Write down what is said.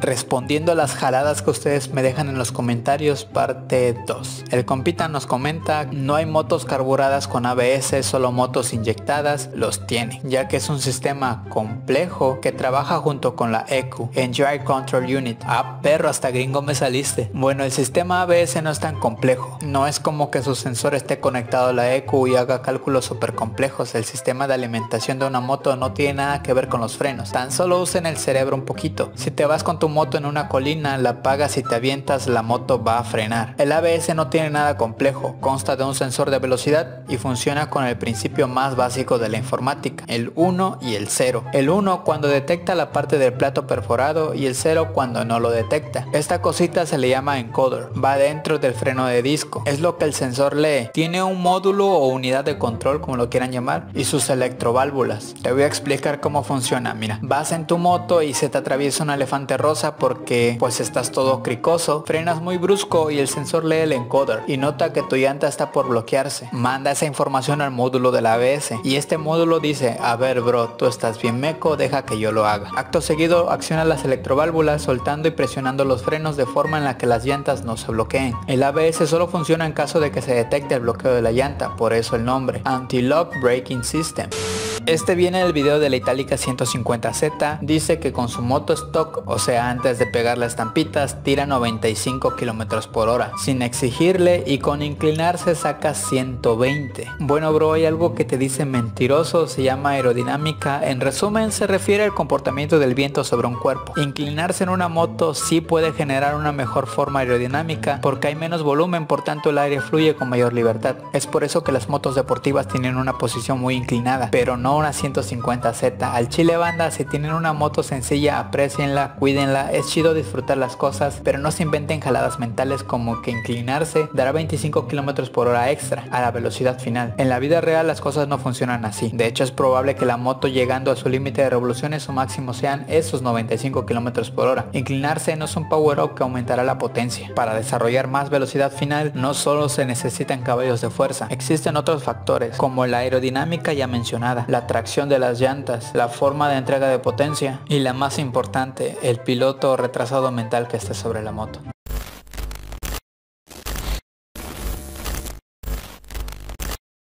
Respondiendo a las jaladas que ustedes me dejan en los comentarios, parte 2. El compita nos comenta, no hay motos carburadas con ABS, solo motos inyectadas, los tiene, ya que es un sistema complejo que trabaja junto con la ECU, Engine Control Unit. Ah, perro, hasta gringo me saliste. Bueno, el sistema ABS no es tan complejo, no es como que su sensor esté conectado a la ECU y haga cálculos súper complejos. El sistema de alimentación de una moto no tiene nada que ver con los frenos, tan solo usen el cerebro un poquito. Si te vas con tu moto en una colina, la apagas y te avientas, la moto va a frenar. El ABS no tiene nada complejo, consta de un sensor de velocidad y funciona con el principio más básico de la informática, el 1 y el 0. El 1 cuando detecta la parte del plato perforado y el 0 cuando no lo detecta. Esta cosita se le llama encoder, va dentro del freno de disco, es lo que el sensor lee. Tiene un módulo o unidad de control como lo quieran llamar y sus electroválvulas. Te voy a explicar cómo funciona, mira, vas en tu moto y se te atraviesa un elefante rosa porque pues estás todo cricoso, frenas muy brusco y el sensor lee el encoder y nota que tu llanta está por bloquearse. Manda esa información al módulo del ABS y este módulo dice, a ver bro, tú estás bien meco, deja que yo lo haga. Acto seguido acciona las electroválvulas soltando y presionando los frenos de forma en la que las llantas no se bloqueen. El ABS solo funciona en caso de que se detecte el bloqueo de la llanta, por eso el nombre, Anti-Lock Braking System. Este viene del video de la Itálica 150Z, dice que con su moto stock, o sea antes de pegar las estampitas, tira 95 km por hora, sin exigirle y con inclinarse saca 120. Bueno bro, hay algo que te dice mentiroso, se llama aerodinámica, en resumen se refiere al comportamiento del viento sobre un cuerpo. Inclinarse en una moto sí puede generar una mejor forma aerodinámica porque hay menos volumen, por tanto el aire fluye con mayor libertad. Es por eso que las motos deportivas tienen una posición muy inclinada, pero no una 150Z. Al chile banda, si tienen una moto sencilla, aprecienla, cuídenla, es chido disfrutar las cosas, pero no se inventen jaladas mentales como que inclinarse dará 25 km por hora extra a la velocidad final. En la vida real las cosas no funcionan así. De hecho es probable que la moto llegando a su límite de revoluciones o máximo sean esos 95 km por hora. Inclinarse no es un power up que aumentará la potencia. Para desarrollar más velocidad final no solo se necesitan caballos de fuerza, existen otros factores como la aerodinámica ya mencionada, la tracción de las llantas, la forma de entrega de potencia y la más importante, el piloto retrasado mental que esté sobre la moto.